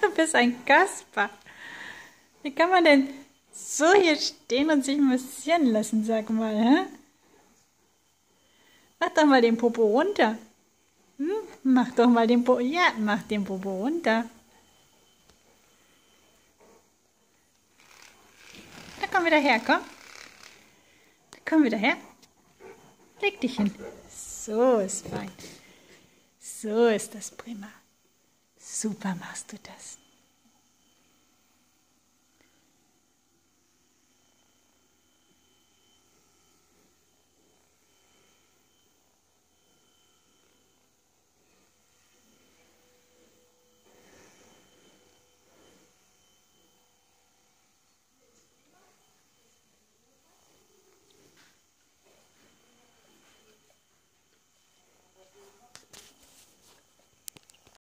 bist ein Kasper. Wie kann man denn so hier stehen und sich massieren lassen, sag mal, hä? Mach doch mal den Popo runter. Hm? Mach doch mal den Popo, ja, mach den Popo runter. Da komm wieder her, komm. Da komm wieder her. Leg dich hin. So ist fein. So ist das prima. Super machst du das.